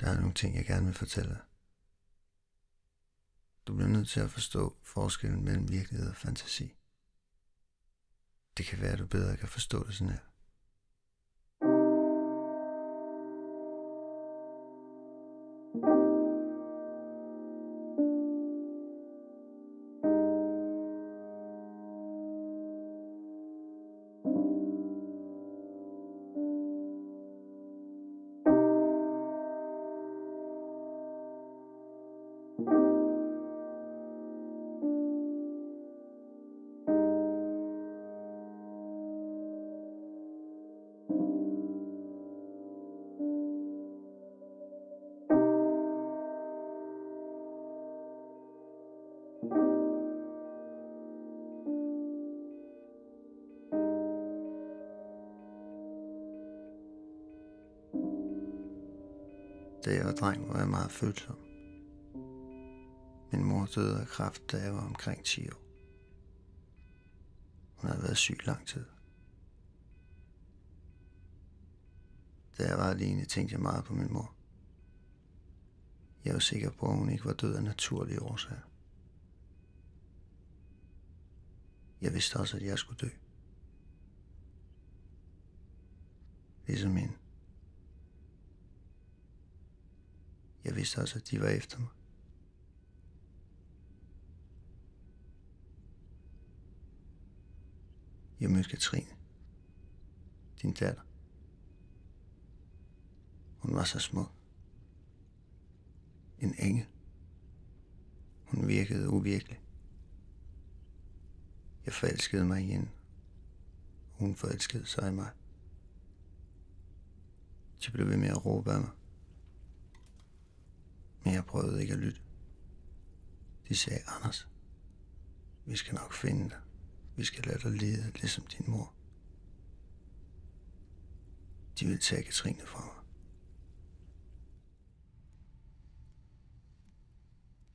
Der er nogle ting, jeg gerne vil fortælle dig. Du bliver nødt til at forstå forskellen mellem virkelighed og fantasi. Det kan være, at du bedre kan forstå det sådan her. Da jeg var dreng, var jeg meget følsom. Min mor døde af kræft, da jeg var omkring 10 år. Hun havde været syg lang tid. Da jeg var alene, tænkte jeg meget på min mor. Jeg var sikker på, at hun ikke var død af naturlige årsager. Jeg vidste også, at jeg skulle dø. Ligesom hende. Jeg vidste også, at de var efter mig. Jeg mødte Katrine. Din datter. Hun var så smuk. En engel. Hun virkede uvirkelig. Jeg forelskede mig i hende. Hun forelskede sig i mig. De blev ved med at råbe af mig. Men jeg prøvede ikke at lytte. De sagde, Anders, vi skal nok finde dig. Vi skal lade dig lede, ligesom din mor. De ville tage Katrine fra mig.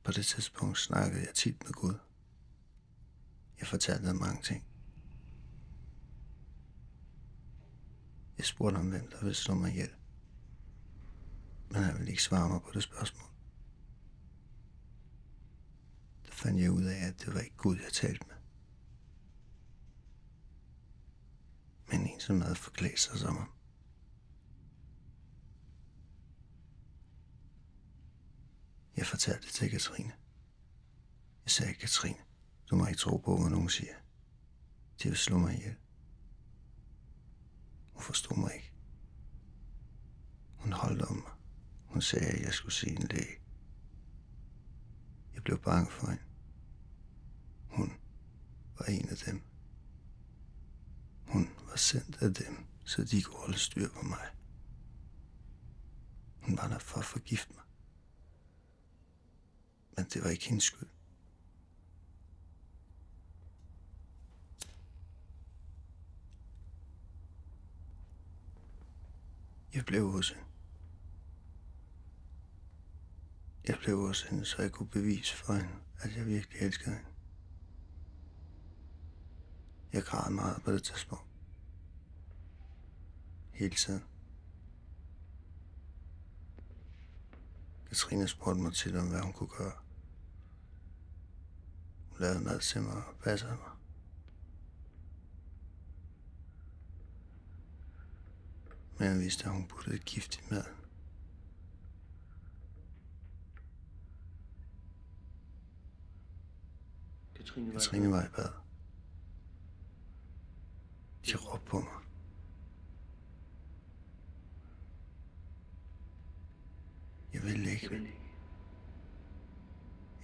På det tidspunkt snakkede jeg tit med Gud. Jeg fortalte ham mange ting. Jeg spurgte ham, hvem der ville slå mig ihjel. Men han ville ikke svare mig på det spørgsmål. Der fandt jeg ud af, at det var ikke Gud, jeg talte med. Men en, som havde forklædt sig som ham. Jeg fortalte det til Katrine. Jeg sagde, Katrine, du må ikke tro på, hvad nogen siger. De vil slå mig ihjel. Hun forstod mig ikke. Hun holdt om mig. Hun sagde, at jeg skulle se en læge. Jeg blev bange for hende. Var en af dem. Hun var sendt af dem, så de kunne holde styr på mig. Hun var der for at forgifte mig. Men det var ikke hendes skyld. Jeg blev hos hende. Jeg blev hos hende, så jeg kunne bevise for hende, at jeg virkelig elskede hende. Jeg græd meget på det tidspunkt. Hele tiden. Katrine spurgte mig til om, hvad hun kunne gøre. Hun lavede mad til mig og passede mig. Men jeg vidste, at hun puttede gift i maden. Katrine var, i bad. De råbte på mig. Jeg ikke. vil ikke.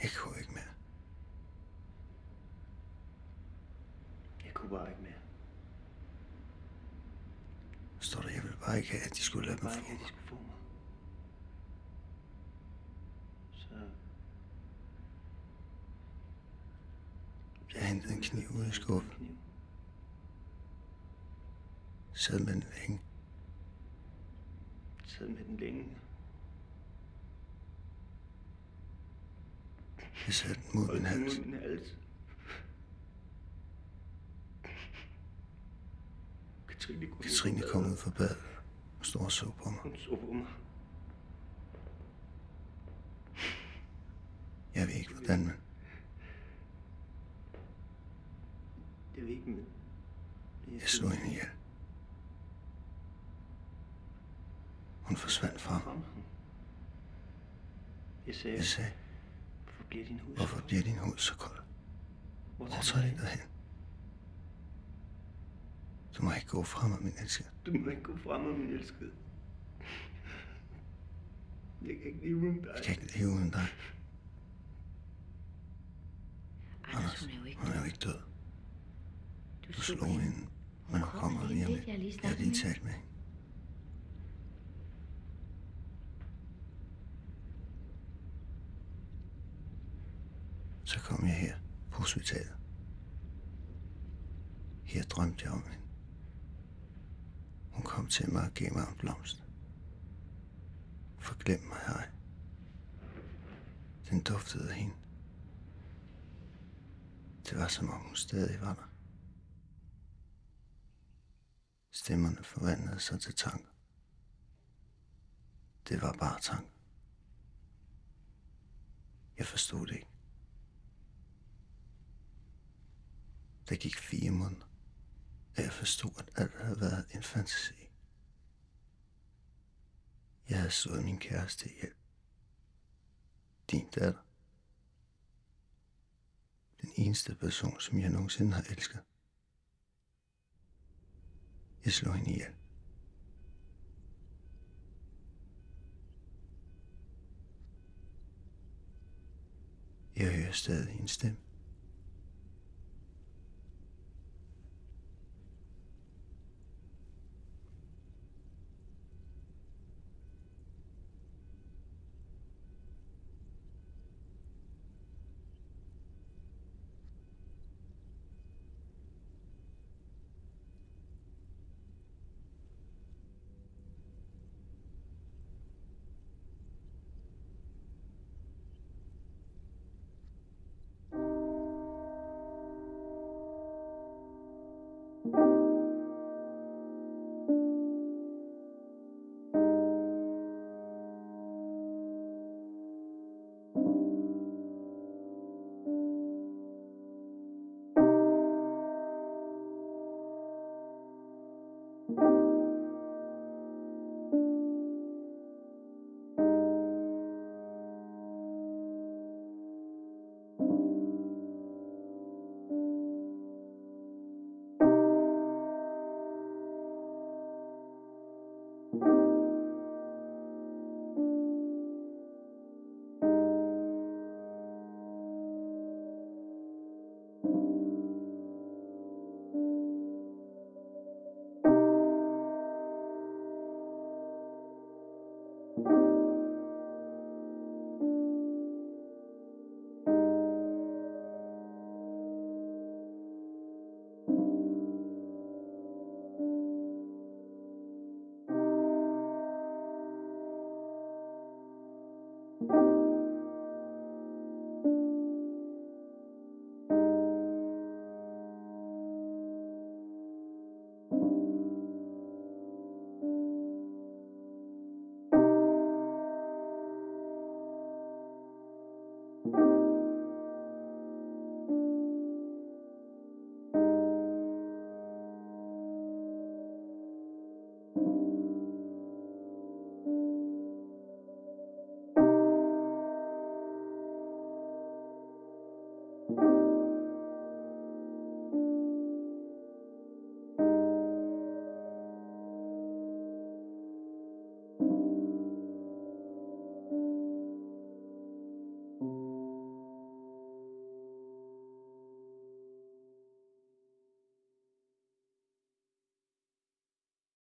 Jeg kunne ikke mere. Jeg kunne bare ikke mere. Står der, jeg ville bare ikke have, at de skulle lade mig få mig. få mig. Så Jeg hentede en kniv ud i skuffen. Sad med den længe. Sad med den længe. Jeg satte den mod min Holdt den hals. mod min hals. Katrine kom, Katrine kom ud fra badet og stod og så på mig. Hun så på mig. Jeg ved ikke, hvordan, men Det er jo ikke, men... jeg slog hende ihjel. Forsvandt fra. Kom. Jeg sagde, hvorfor bliver din hud så kold? Hvor tager det derhen? Du må ikke gå fra mig, min elsker. Du må ikke gå fra mig, min elskede. Jeg kan ikke leve uden dig. Jeg kan ikke leve uden dig. Anders, hun er jo ikke Hun er jo ikke død. Du Du slog hende, hun kommer lige om lidt. Jeg har lige talt med hende. Så kom jeg her på hospitalet. Her drømte jeg om hende. Hun kom til mig og gav mig en blomst. Forglem mig ej. Den duftede af hende. Det var som om hun stadig var der. Stemmerne forvandlede sig til tanker. Det var bare tanker. Jeg forstod det ikke. Der gik fire måneder, og jeg forstod, at alt havde været en fantasi. Jeg havde slået min kæreste ihjel. Din datter. Den eneste person, som jeg nogensinde har elsket. Jeg slog hende ihjel. Jeg hører stadig en stemme.